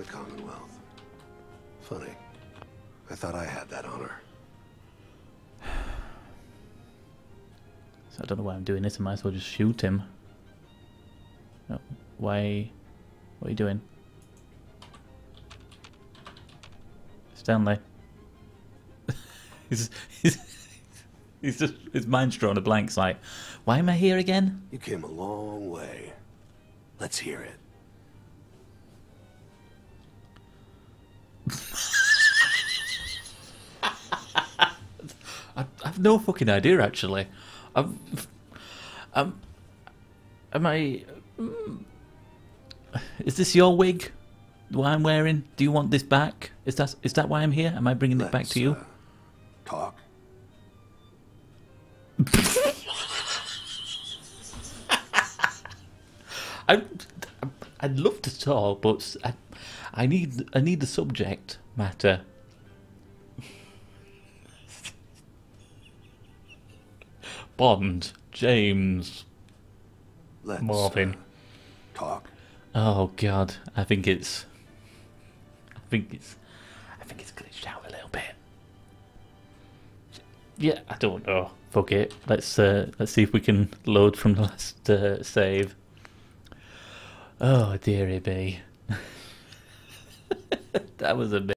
the Commonwealth. Funny. I thought I had that honor. So I don't know why I'm doing this. I might as well just shoot him. No, why? What are you doing? Stanley. he's, he's, he's just his mind's drawn a blank. Like, why am I here again? You came a long way. Let's hear it. No fucking idea actually. I'm, um, am I? mm, Is this your wig? What I'm wearing? Do you want this back? Is that is that why I'm here? Am I bringing it back to you? uh, talk. I, I'd love to talk, but I, I need I need the subject matter. Bond, James, Let's Marvin. uh, talk. Oh God, I think it's, I think it's, I think it's glitched out a little bit. Yeah, I don't know. Fuck it. Let's uh, let's see if we can load from the last uh, save. Oh dearie me, that was a bit.